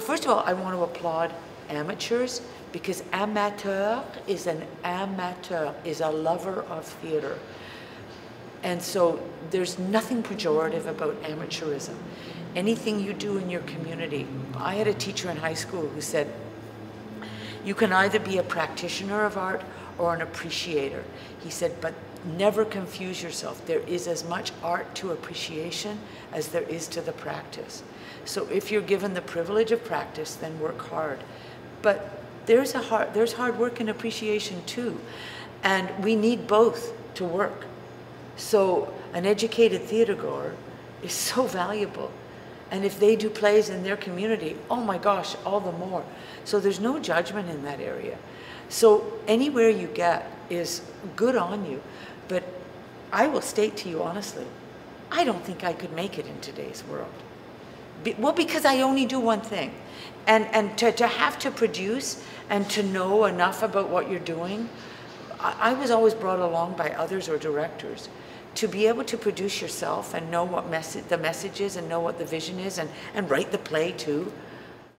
Well, first of all, I want to applaud amateurs because amateur is an amateur, is a lover of theater. And so there's nothing pejorative about amateurism. Anything you do in your community. I had a teacher in high school who said, you can either be a practitioner of art or an appreciator. He said, but never confuse yourself. There is as much art to appreciation as there is to the practice. So if you're given the privilege of practice, then work hard. But there's a hard, there's hard work and appreciation too. And we need both to work. So an educated theater goer is so valuable. And if they do plays in their community, oh my gosh, all the more. So there's no judgment in that area. So anywhere you get is good on you. But I will state to you honestly, I don't think I could make it in today's world. Be, well, because I only do one thing. And, and to, to have to produce and to know enough about what you're doing, I, I was always brought along by others or directors to be able to produce yourself and know what the message is and know what the vision is and, and write the play too